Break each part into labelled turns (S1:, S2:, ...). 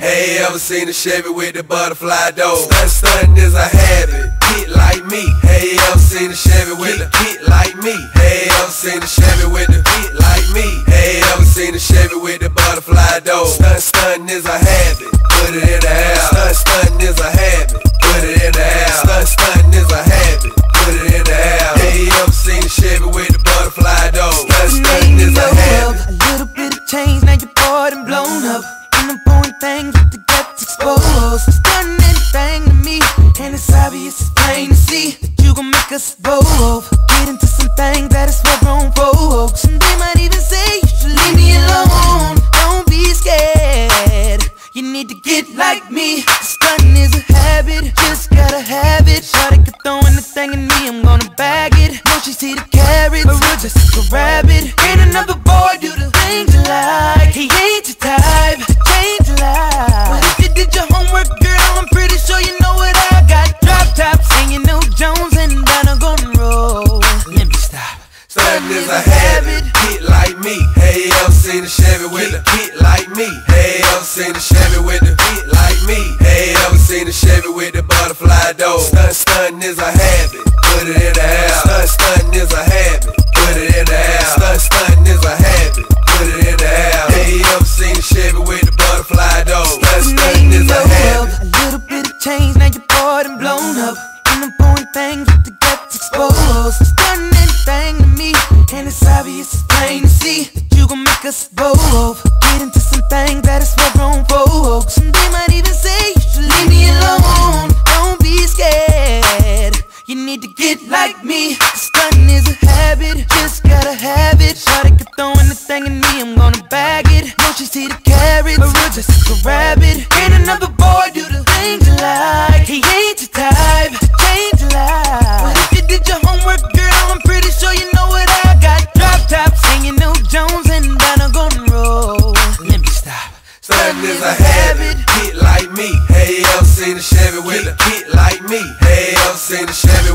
S1: Hey, ever seen a Chevy with the butterfly door? Stunt, stunt is a habit. Get like me. Hey, ever seen a Chevy with the get like me. Hey, ever seen a Chevy with the get like Marcus Bolo. Riding is a habit.
S2: Get like me.
S1: Hey, ever seen a Chevy with a get like me? Hey, ever seen a Chevy with a get like me? Hey, ever seen a Chevy with the butterfly door? Stunt, stunt is a habit. Put it in the house. Stunt, stunt is a habit. Put it in the riding is a habit.
S2: Get like me.
S1: Hey, I'm seen a Chevy with a get like me? Hey, I'm seen a Chevy?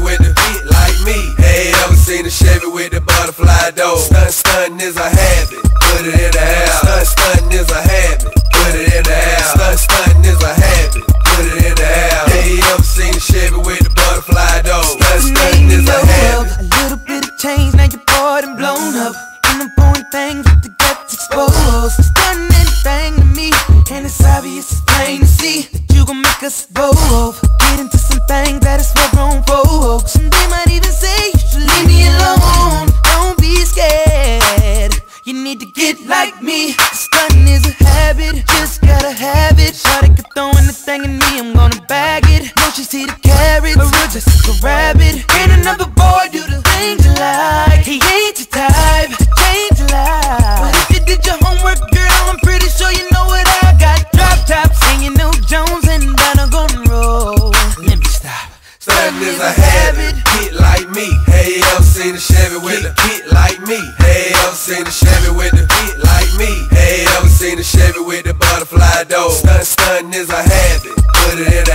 S1: like a
S2: rabbit Ain't another boy do the things you like. He ain't your type, change your life. But if you did your homework, girl, I'm pretty sure you know what I got. Drop top, singing New Jones and Donna Golden Roll Let me stop.
S1: Stuntin' is a habit, kid like me. Hey, I've seen a Chevy with a kid like me. Hey, I've seen a Chevy with a kid like me. Hey, I've seen a Chevy with the butterfly door Stunt, stuntin' is a habit, put it in a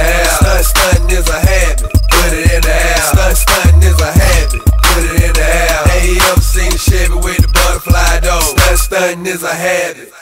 S1: nothing is a habit.